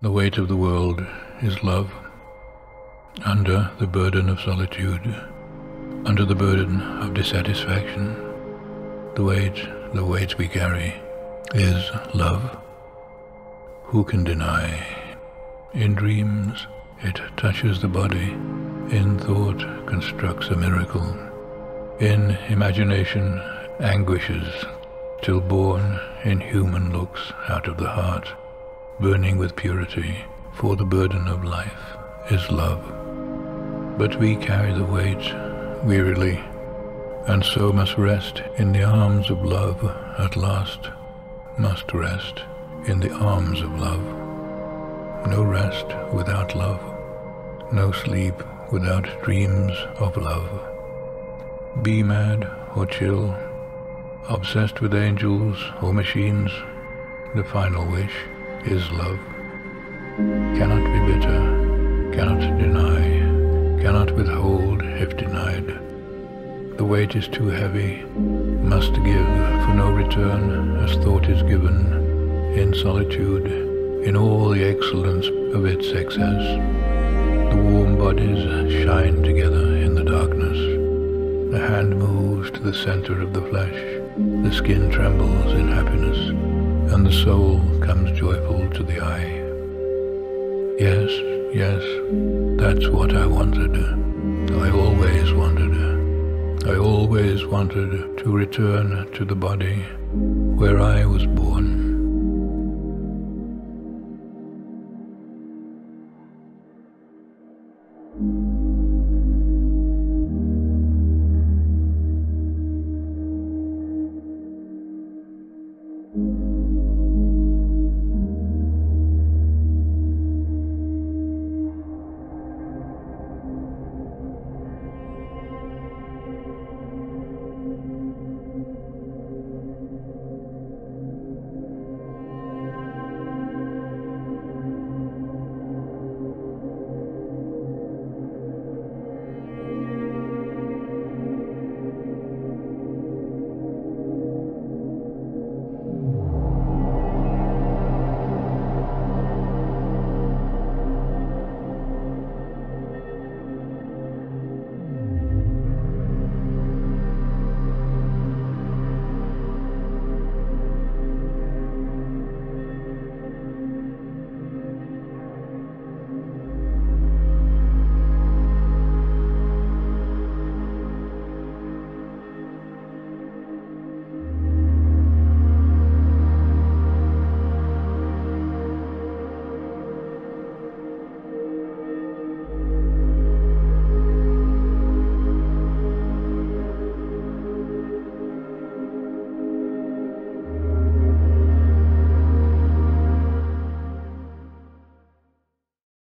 The weight of the world is love. Under the burden of solitude, under the burden of dissatisfaction, the weight, the weight we carry is love. Who can deny? In dreams, it touches the body. In thought, constructs a miracle. In imagination, anguishes, till born in human looks out of the heart burning with purity, for the burden of life is love. But we carry the weight wearily, and so must rest in the arms of love at last, must rest in the arms of love. No rest without love, no sleep without dreams of love. Be mad or chill, obsessed with angels or machines, the final wish is love. Cannot be bitter, cannot deny, cannot withhold if denied. The weight is too heavy, must give for no return as thought is given in solitude, in all the excellence of its excess. The warm bodies shine together in the darkness. The hand moves to the center of the flesh. The skin trembles in happiness and the soul comes joyful to the eye. Yes, yes, that's what I wanted. I always wanted. I always wanted to return to the body where I was born.